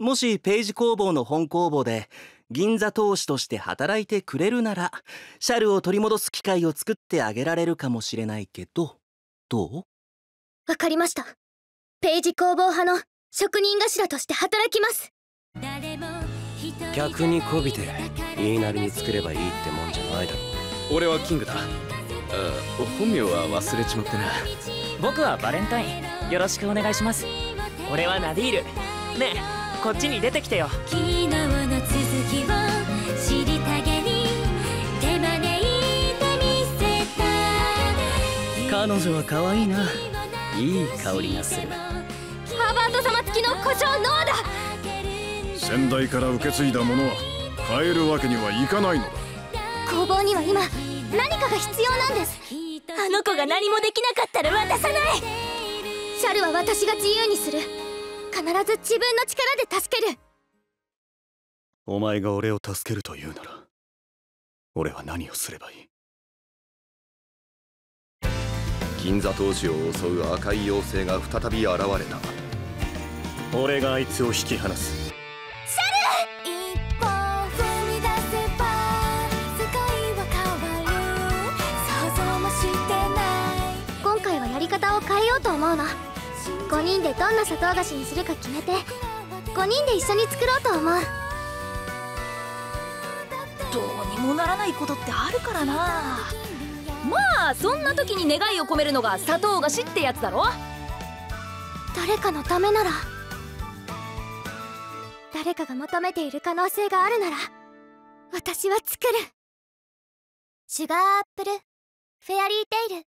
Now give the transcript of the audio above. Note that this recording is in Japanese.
もしページ工房の本工房で銀座投資として働いてくれるならシャルを取り戻す機会を作ってあげられるかもしれないけどどう？わかりました。ページ工房派の職人頭として働きます。逆にこびて言いなりに作ればいいってもんじゃないだろ俺はキングだ。あ本名は忘れちまってな。僕はバレンタイン。よろしくお願いします。俺はナディール。ねえこっちに出てきてよ。昨日の続きを知りたげに手招いてみせた。彼女は可愛いな。いい香りがする。ハーバード様付きの胡椒ノアだ。先代から受け継いだものは変えるわけにはいかないのだ。工房には今何かが必要なんです。あの子が何もできなかったら渡さない。シャルは私が自由にする必ず自分の力で助ける。お前が俺を助けるというなら俺は何をすればいい？銀座投資を襲う赤い妖精が再び現れた。俺があいつを引き離す。シャル一歩踏み出せば世界は変わる。想像もしてない。今回はやり方を変えようと思うの5人でどんな砂糖菓子にするか決めて5人で一緒に作ろうと思う。どうにもならないことってあるからな。まあそんな時に願いを込めるのが砂糖菓子ってやつだろ。誰かのためなら誰かが求めている可能性があるなら私は作る。シュガーアップルフェアリーテイル